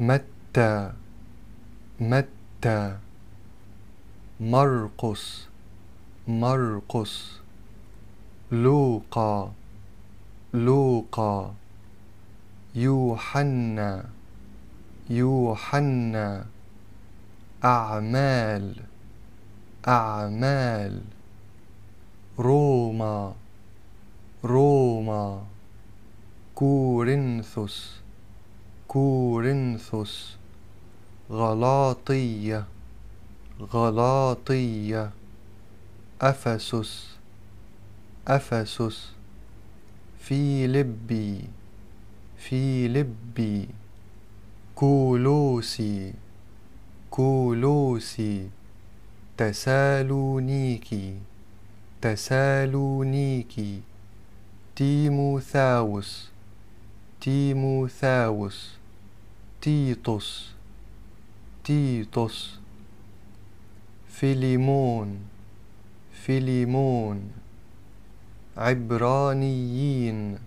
متى متى مرقس مرقس لوقا لوقا يوحنا يوحنا أعمال أعمال روما روما كورنثوس كورنثوس غلاطية غلاطية أفسس أفسس فيلبي فيلبي كولوسي كولوسي تسالونيكي تسالونيكي تيموثاوس تيموثاوس. تيتوس تيتوس. فيليمون فيليمون. عبرانيين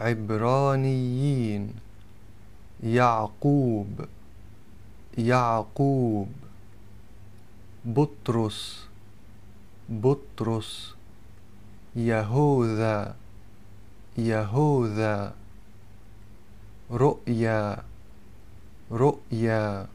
عبرانيين. يعقوب يعقوب. بطرس بطرس. يهوذا يهوذا. رؤيا. رؤيا.